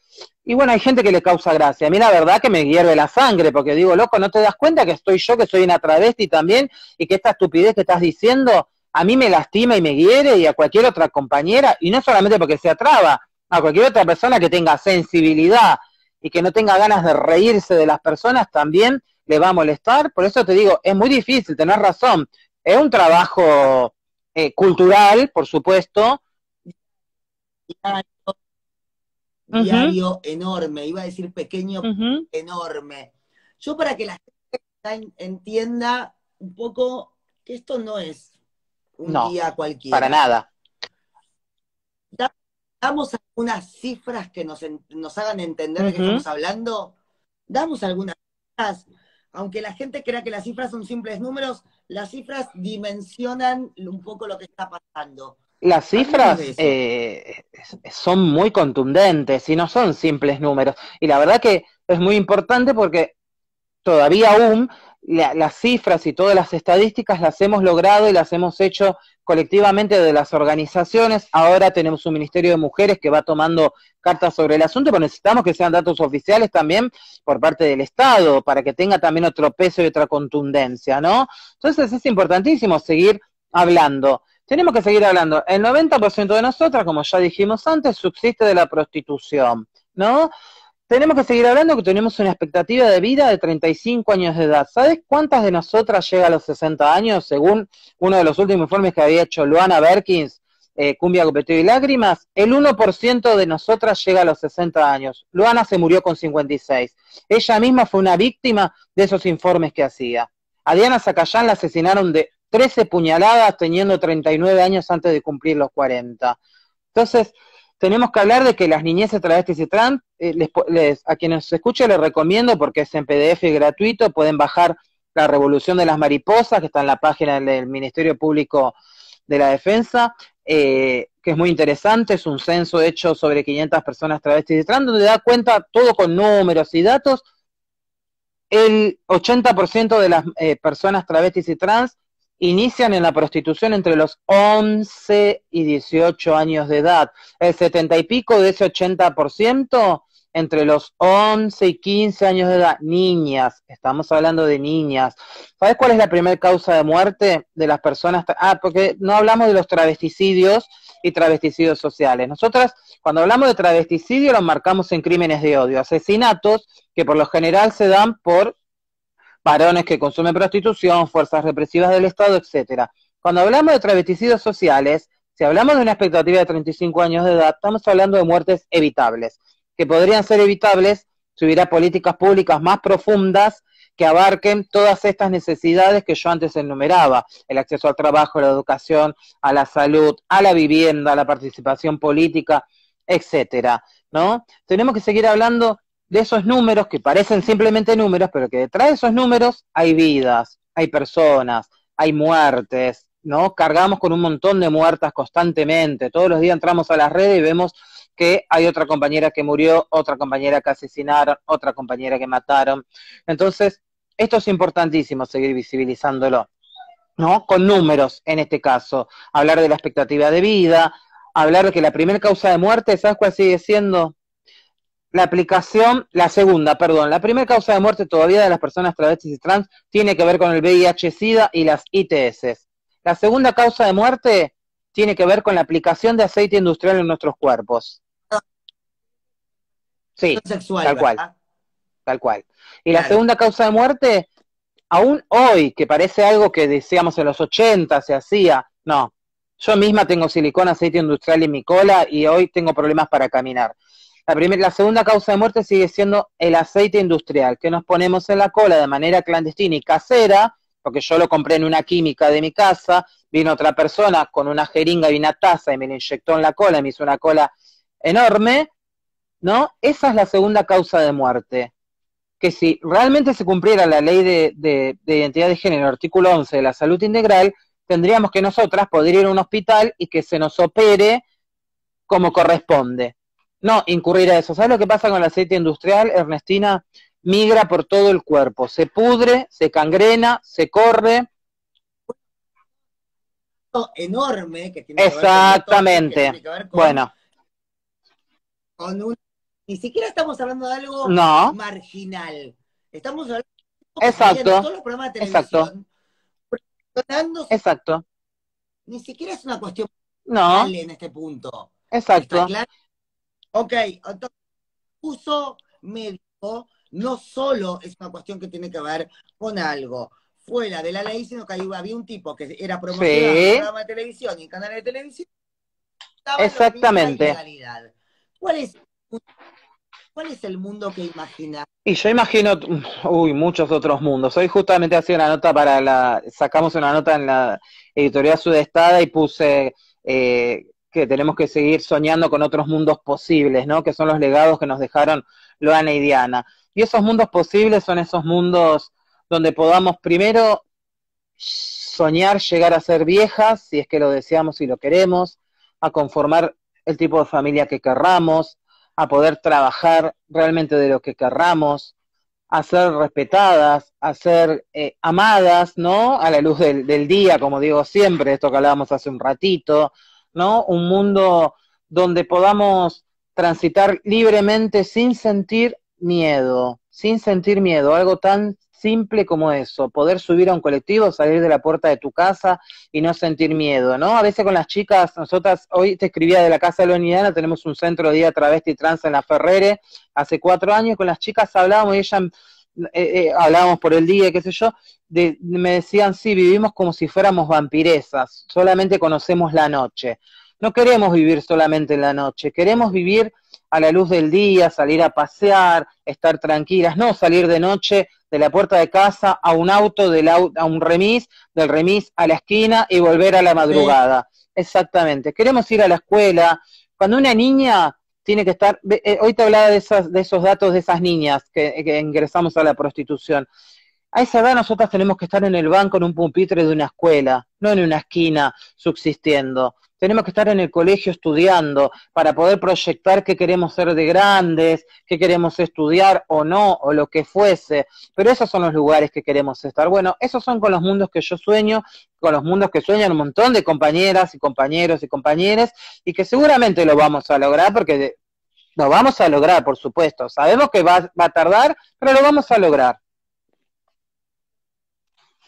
C: y bueno, hay gente que le causa gracia. A mí la verdad que me hierve la sangre, porque digo, loco, ¿no te das cuenta que estoy yo, que soy una travesti también, y que esta estupidez que estás diciendo a mí me lastima y me hiere y a cualquier otra compañera, y no solamente porque sea traba, a cualquier otra persona que tenga sensibilidad y que no tenga ganas de reírse de las personas también le va a molestar. Por eso te digo, es muy difícil, tener razón. Es un trabajo eh, cultural, por supuesto
A: diario enorme, iba a decir pequeño, enorme. Yo para que la gente entienda un poco que esto no es un día cualquiera.
C: Para nada.
A: Damos algunas cifras que nos, nos hagan entender de qué estamos hablando. Damos algunas cifras. Aunque la gente crea que las cifras son simples números, las cifras dimensionan un poco lo que está pasando.
C: Las cifras eh, son muy contundentes y no son simples números. Y la verdad que es muy importante porque todavía aún las cifras y todas las estadísticas las hemos logrado y las hemos hecho colectivamente de las organizaciones. Ahora tenemos un Ministerio de Mujeres que va tomando cartas sobre el asunto, pero necesitamos que sean datos oficiales también por parte del Estado, para que tenga también otro peso y otra contundencia, ¿no? Entonces es importantísimo seguir hablando. Tenemos que seguir hablando. El 90% de nosotras, como ya dijimos antes, subsiste de la prostitución, ¿no? tenemos que seguir hablando que tenemos una expectativa de vida de 35 años de edad. ¿Sabes cuántas de nosotras llega a los 60 años? Según uno de los últimos informes que había hecho Luana Berkins, eh, Cumbia, Copeteo y Lágrimas, el 1% de nosotras llega a los 60 años. Luana se murió con 56. Ella misma fue una víctima de esos informes que hacía. A Diana Zacayán la asesinaron de 13 puñaladas teniendo 39 años antes de cumplir los 40. Entonces, tenemos que hablar de que las niñeces travestis y trans, eh, a quienes se escuchen les recomiendo porque es en PDF gratuito, pueden bajar La Revolución de las Mariposas, que está en la página del Ministerio Público de la Defensa, eh, que es muy interesante, es un censo hecho sobre 500 personas travestis y trans, donde da cuenta todo con números y datos. El 80% de las eh, personas travestis y trans inician en la prostitución entre los 11 y 18 años de edad. El 70 y pico de ese 80% entre los 11 y 15 años de edad. Niñas, estamos hablando de niñas. ¿Sabes cuál es la primera causa de muerte de las personas? Ah, porque no hablamos de los travesticidios y travesticidios sociales. Nosotras, cuando hablamos de travesticidio, lo marcamos en crímenes de odio, asesinatos que por lo general se dan por varones que consumen prostitución, fuerzas represivas del Estado, etcétera. Cuando hablamos de travesticidios sociales, si hablamos de una expectativa de 35 años de edad, estamos hablando de muertes evitables, que podrían ser evitables si hubiera políticas públicas más profundas que abarquen todas estas necesidades que yo antes enumeraba, el acceso al trabajo, la educación, a la salud, a la vivienda, a la participación política, etcétera, ¿no? Tenemos que seguir hablando de esos números que parecen simplemente números, pero que detrás de esos números hay vidas, hay personas, hay muertes, ¿no? Cargamos con un montón de muertas constantemente. Todos los días entramos a las redes y vemos que hay otra compañera que murió, otra compañera que asesinaron, otra compañera que mataron. Entonces, esto es importantísimo seguir visibilizándolo, ¿no? Con números, en este caso. Hablar de la expectativa de vida, hablar de que la primera causa de muerte, ¿sabes cuál sigue siendo? La aplicación, la segunda, perdón, la primera causa de muerte todavía de las personas travestis y trans tiene que ver con el VIH-Sida y las ITS. La segunda causa de muerte tiene que ver con la aplicación de aceite industrial en nuestros cuerpos. Sí, tal cual. Tal cual. Y la segunda causa de muerte, aún hoy, que parece algo que decíamos en los 80 se hacía, no. Yo misma tengo silicona, aceite industrial en mi cola y hoy tengo problemas para caminar. La, la segunda causa de muerte sigue siendo el aceite industrial, que nos ponemos en la cola de manera clandestina y casera, porque yo lo compré en una química de mi casa, vino otra persona con una jeringa y una taza y me lo inyectó en la cola, me hizo una cola enorme, ¿no? Esa es la segunda causa de muerte. Que si realmente se cumpliera la ley de, de, de identidad de género, artículo 11 de la salud integral, tendríamos que nosotras poder ir a un hospital y que se nos opere como corresponde no incurrir a eso. ¿Sabes lo que pasa con el aceite industrial, Ernestina? Migra por todo el cuerpo, se pudre, se cangrena, se corre.
A: Enorme que
C: tiene Exactamente. Que ver con, bueno.
A: ni siquiera estamos hablando de algo marginal. Estamos hablando
C: Exacto. de todos los programas de televisión. Exacto. Exacto.
A: Ni siquiera es una cuestión
C: no.
A: en este punto.
C: Exacto.
A: Ok, entonces, uso médico no solo es una cuestión que tiene que ver con algo fuera de la ley, sino que había un tipo que era promocionado en programa de televisión y en canales de televisión.
C: Exactamente.
A: ¿Cuál es, ¿Cuál es el mundo que imaginas?
C: Y yo imagino, uy, muchos otros mundos. Hoy justamente hacía una nota para la, sacamos una nota en la editorial Sudestada y puse eh, que tenemos que seguir soñando con otros mundos posibles, ¿no? Que son los legados que nos dejaron Loana y Diana. Y esos mundos posibles son esos mundos donde podamos primero soñar llegar a ser viejas, si es que lo deseamos y lo queremos, a conformar el tipo de familia que querramos, a poder trabajar realmente de lo que querramos, a ser respetadas, a ser eh, amadas, ¿no? A la luz del, del, día, como digo siempre, esto que hablábamos hace un ratito, ¿no? Un mundo donde podamos transitar libremente sin sentir miedo, sin sentir miedo, algo tan simple como eso, poder subir a un colectivo, salir de la puerta de tu casa y no sentir miedo, ¿no? A veces con las chicas, nosotras, hoy te escribía de la Casa de la Unidad, tenemos un centro de día travesti trans en la Ferrere, hace cuatro años, con las chicas hablábamos y ellas, eh, eh, hablábamos por el día, qué sé yo, de, me decían, sí, vivimos como si fuéramos vampiresas, solamente conocemos la noche. No queremos vivir solamente en la noche, queremos vivir a la luz del día, salir a pasear, estar tranquilas, no salir de noche de la puerta de casa a un auto, del a un remis, del remis a la esquina y volver a la madrugada. Exactamente. Queremos ir a la escuela. Cuando una niña tiene que estar, eh, hoy te hablaba de esos, de esos datos de esas niñas que, que ingresamos a la prostitución. A esa edad nosotras tenemos que estar en el banco en un pupitre de una escuela, no en una esquina subsistiendo tenemos que estar en el colegio estudiando para poder proyectar qué queremos ser de grandes, qué queremos estudiar o no, o lo que fuese. Pero esos son los lugares que queremos estar. Bueno, esos son con los mundos que yo sueño, con los mundos que sueñan un montón de compañeras y compañeros y compañeras, y que seguramente lo vamos a lograr porque lo vamos a lograr, por supuesto. Sabemos que va, va a tardar, pero lo vamos a lograr.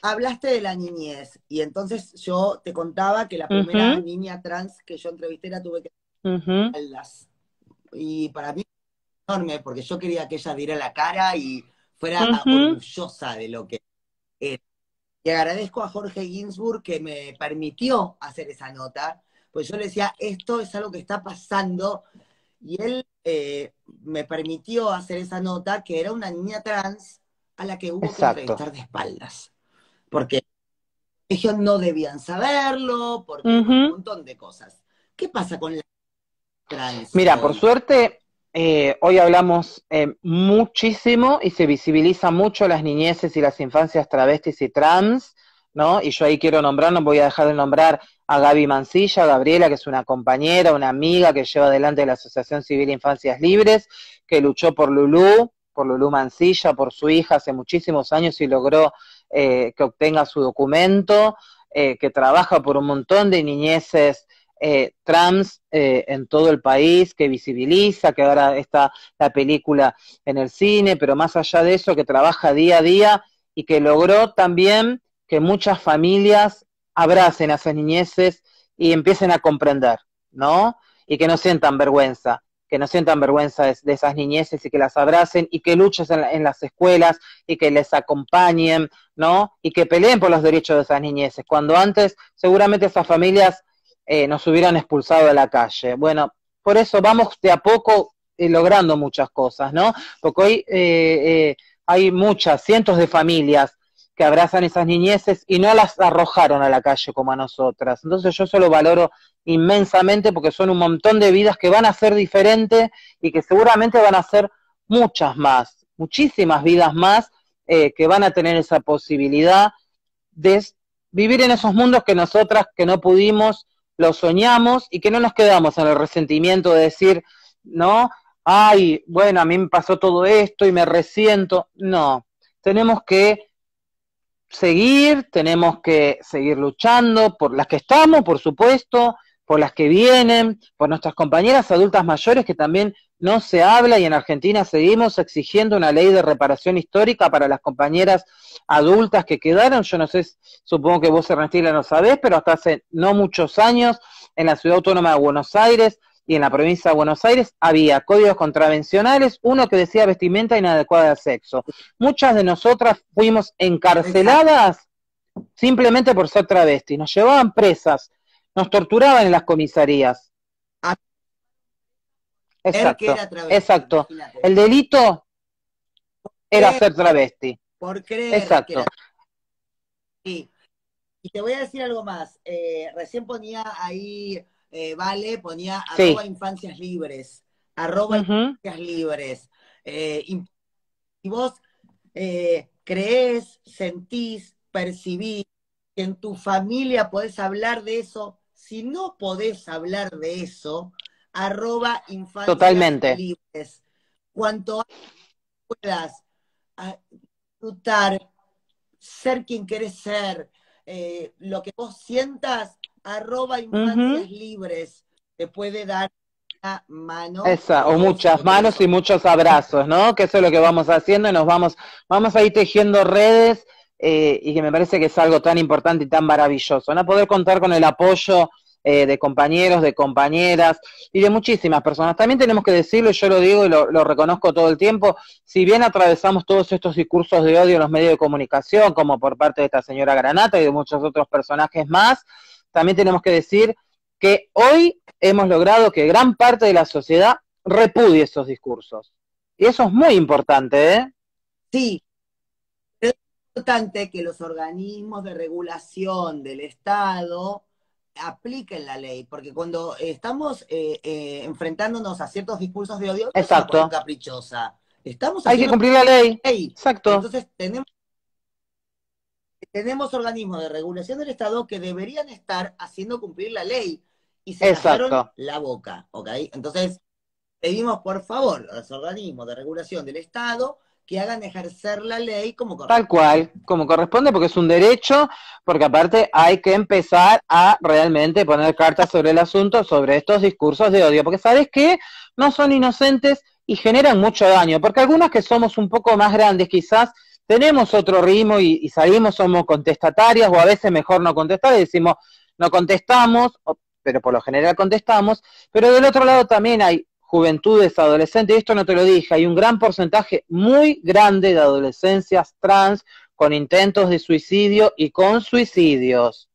A: Hablaste de la niñez y entonces yo te contaba que la primera niña trans que yo entrevisté la tuve que uh y para mí enorme porque yo quería que ella diera la cara y fuera orgullosa de lo que era. Y agradezco a Jorge Ginsburg que me permitió hacer esa nota, pues yo le decía, esto es algo que está pasando, y él eh, me permitió hacer esa nota que era una niña trans a la que hubo que entrevistar de espaldas porque ellos no debían saberlo, porque un montón de cosas. ¿Qué pasa con la trans?
C: Mira, por suerte, eh, hoy hablamos eh, muchísimo y se visibiliza mucho las niñeces y las infancias travestis y trans, ¿no? Y yo ahí quiero nombrar, no voy a dejar de nombrar a Gaby Mancilla, Gabriela, que es una compañera, una amiga que lleva adelante la Asociación Civil Infancias Libres, que luchó por Lulú, por Lulú Mancilla, por su hija hace muchísimos años y logró eh, que obtenga su documento, eh, que trabaja por un montón de niñeces eh, trans en todo el país, que visibiliza, que ahora está la película en el cine, pero más allá de eso, que trabaja día a día y que logró también que muchas familias abracen a esas niñeces y empiecen a comprender, ¿no? Y que no sientan vergüenza que no sientan vergüenza de, esas niñeces y que las abracen y que luchen en, las escuelas y que les acompañen, ¿no? Y que peleen por los derechos de esas niñeces, cuando antes seguramente esas familias eh, nos hubieran expulsado de la calle. Bueno, por eso vamos de a poco eh, logrando muchas cosas, ¿no? Porque hoy eh, hay muchas, cientos de familias que abrazan esas niñeces y no las arrojaron a la calle como a nosotras. Entonces yo eso lo valoro inmensamente porque son un montón de vidas que van a ser diferentes y que seguramente van a ser muchas más, muchísimas vidas más eh, que van a tener esa posibilidad de vivir en esos mundos que nosotras que no pudimos, lo soñamos y que no nos quedamos en el resentimiento de decir, no, ay, bueno, a mí me pasó todo esto y me resiento. No, tenemos que seguir, tenemos que seguir luchando por las que estamos, por supuesto, por las que vienen, por nuestras compañeras adultas mayores que también no se habla y en Argentina seguimos exigiendo una ley de reparación histórica para las compañeras adultas que quedaron. Yo no sé, supongo que vos, Ernestina, no sabés, pero hasta hace no muchos años en la Ciudad Autónoma de Buenos Aires y en la provincia de Buenos Aires había códigos contravencionales, uno que decía vestimenta inadecuada de sexo. Muchas de nosotras fuimos encarceladas simplemente por ser travestis, nos llevaban presas, nos torturaban en las comisarías. Ah. Exacto, exacto. El delito era ser travesti.
A: Por creer.
C: Exacto.
A: Y te voy a decir algo más. Eh, recién ponía ahí eh, Vale ponía arroba infancias libres, arroba infancias libres. Eh, y vos eh, crees, sentís, percibís que en tu familia podés hablar de eso, si no podés hablar de eso, arroba infancias libres. Cuanto puedas a disfrutar, ser quien querés ser, eh, lo que vos sientas, arroba infancias libres, te puede dar una mano.
C: Esa, o muchas manos y muchos abrazos, ¿no? Que eso es lo que vamos haciendo y nos vamos, vamos a ir tejiendo redes eh, y que me parece que es algo tan importante y tan maravilloso, ¿no? Poder contar con el apoyo eh, de compañeros, de compañeras y de muchísimas personas. También tenemos que decirlo, y yo lo digo y lo, reconozco todo el tiempo, si bien atravesamos todos estos discursos de odio en los medios de comunicación, como por parte de esta señora Granata y de muchos otros personajes más, también tenemos que decir que hoy hemos logrado que gran parte de la sociedad repudie esos discursos. Y eso es muy importante, ¿eh?
A: Sí, es importante que los organismos de regulación del Estado apliquen la ley, porque cuando estamos eh, eh, enfrentándonos a ciertos discursos de odio,
C: Exacto.
A: caprichosa. Estamos
C: Hay que cumplir la ley.
A: Exacto. Entonces tenemos tenemos organismos de regulación del Estado que deberían estar haciendo cumplir la ley y se cerraron la boca, ¿ok? Entonces pedimos por favor a los organismos de regulación del Estado que hagan ejercer la ley como
C: corresponde. Tal cual, como corresponde, porque es un derecho, porque aparte hay que empezar a realmente poner cartas sobre el asunto, sobre estos discursos de odio, porque sabes que no son inocentes y generan mucho daño, porque algunas que somos un poco más grandes quizás tenemos otro ritmo y, salimos, somos contestatarias o a veces mejor no contestar y decimos, no contestamos, pero por lo general contestamos, pero del otro lado también hay juventudes, adolescentes, y esto no te lo dije, hay un gran porcentaje muy grande de adolescencias trans con intentos de suicidio y con suicidios.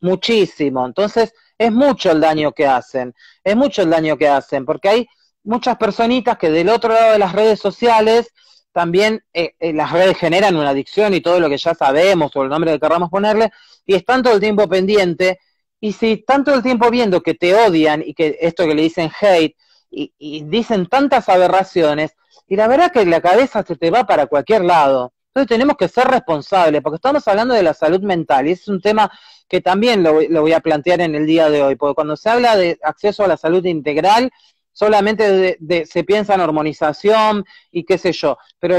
C: Muchísimo. Entonces, es mucho el daño que hacen, es mucho el daño que hacen, porque hay muchas personitas que del otro lado de las redes sociales también eh, eh, las redes generan una adicción y todo lo que ya sabemos o el nombre que querramos ponerle, y están todo el tiempo pendiente, y si todo el tiempo viendo que te odian y que esto que le dicen hate, y, dicen tantas aberraciones, y la verdad que la cabeza se te va para cualquier lado. Entonces tenemos que ser responsables, porque estamos hablando de la salud mental, y es un tema que también lo, voy a plantear en el día de hoy, porque cuando se habla de acceso a la salud integral, solamente se piensa en hormonización y qué sé yo, pero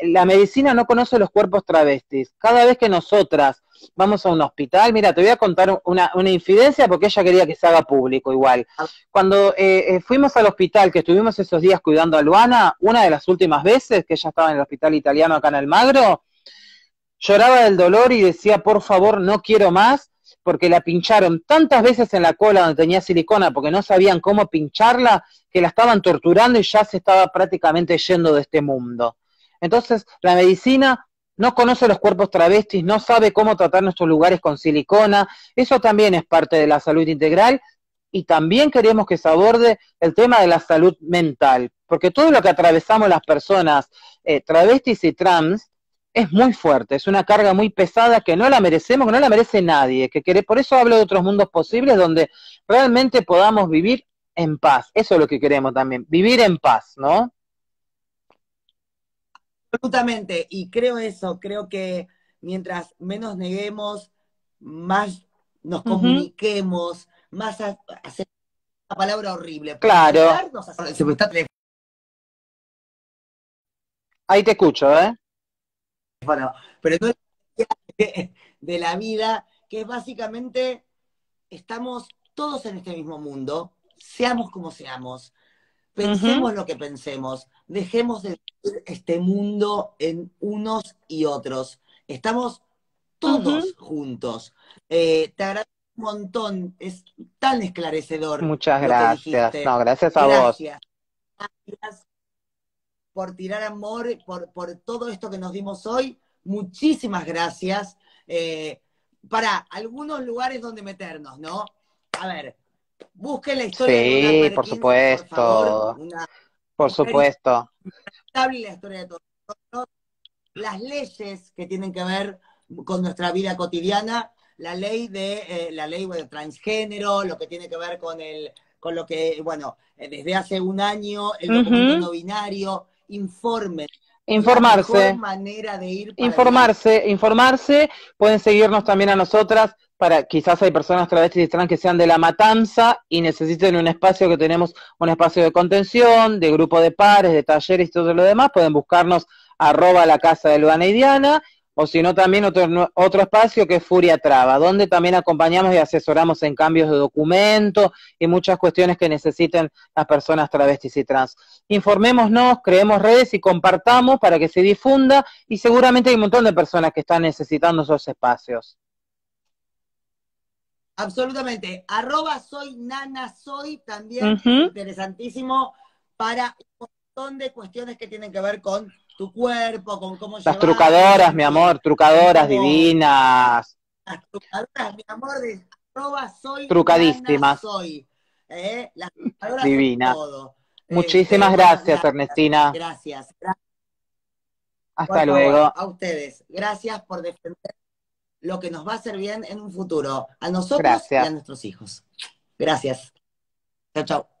C: la medicina no conoce los cuerpos travestis. Cada vez que nosotras vamos a un hospital, mira, te voy a contar una, una infidencia porque ella quería que se haga público igual. Cuando eh, eh, fuimos al hospital, que estuvimos esos días cuidando a Luana, una de las últimas veces que ella estaba en el hospital italiano acá en el Magro, lloraba del dolor y decía, por favor, no quiero más, porque la pincharon tantas veces en la cola donde tenía silicona porque no sabían cómo pincharla, que la estaban torturando y ya se estaba prácticamente yendo de este mundo. Entonces, la medicina no conoce los cuerpos travestis, no sabe cómo tratar nuestros lugares con silicona, eso también es parte de la salud integral y también queremos que se aborde el tema de la salud mental, porque todo lo que atravesamos las personas eh, travestis y trans es muy fuerte, es una carga muy pesada que no la merecemos, que no la merece nadie, que por eso hablo de otros mundos posibles donde realmente podamos vivir en paz, eso es lo que queremos también, vivir en paz, ¿no?
A: Absolutamente, y creo eso, creo que mientras menos neguemos, más nos comuniquemos, más hacer una palabra horrible.
C: Claro. Ahí te escucho, ¿eh?
A: Bueno, pero no es de la vida, que es básicamente estamos todos en este mismo mundo, seamos como seamos, pensemos lo que pensemos, dejemos de este mundo en unos y otros. Estamos todos juntos. Eh, te agradezco un montón, es tan esclarecedor.
C: Muchas gracias. No, gracias a vos.
A: Gracias por tirar amor, por, por todo esto que nos dimos hoy. Muchísimas gracias. Eh, para algunos lugares donde meternos, ¿no? A ver, busquen la historia
C: sí, de por supuesto. Por supuesto.
A: La historia de todos. Las leyes que tienen que ver con nuesra vida cotidiana, la ley de eh, la ley de transgénero, lo que tiene que ver con el con lo que, bueno, eh, desde hace un año el documento no binario, informe
C: Informarse.
A: manera de ir
C: informarse, informarse. Pueden seguirnos también a nosotras para quizás hay personas travestis y trans que sean de la matanza y necesiten un espacio que tenemos un espacio de contención, de grupo de pares, de talleres y todo lo demás, pueden buscarnos arroba la casa de Luana y Diana, o si no también otro, otro espacio que es Furia Traba, donde también acompañamos y asesoramos en cambios de documento y muchas cuestiones que necesiten las personas travestis y trans. Informémonos, creemos redes y compartamos para que se difunda y seguramente hay un montón de personas que están necesitando esos espacios.
A: Absolutamente. Arroba soy nana soy también interesantísimo para un montón de cuestiones que tienen que ver con tu cuerpo, con cómo
C: Las trucadoras, mi amor, trucadoras divinas.
A: Las trucadoras, mi amor, de arroba soy
C: Trucadísimas.
A: soy. ¿eh? Las trucadoras
C: divinas.
A: todo.
C: Muchísimas
A: este,
C: gracias, Ernestina.
A: Gracias.
C: Hasta luego.
A: a ustedes. Gracias por defender lo que nos va a hacer bien en un futuro, a nosotros y a nuestros hijos. Gracias. Chao, chao.